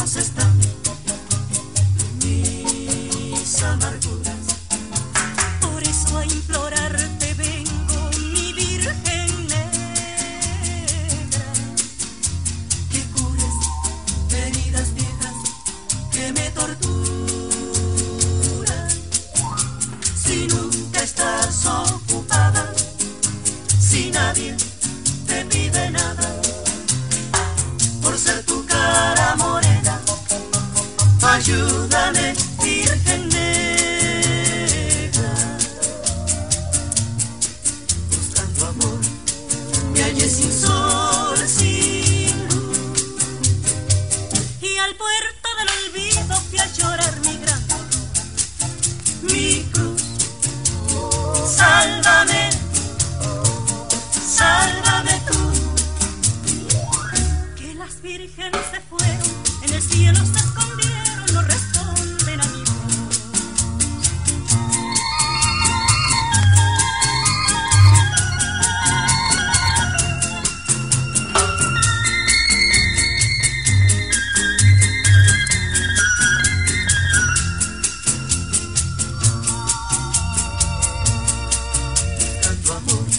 nos están sin sol, sin luz. Y al puerto del olvido fui a llorar mi gran. Mi cruz, sálvame, sálvame tú. Que las vírgenes se fueron, en el cielo se escondieron tu amor.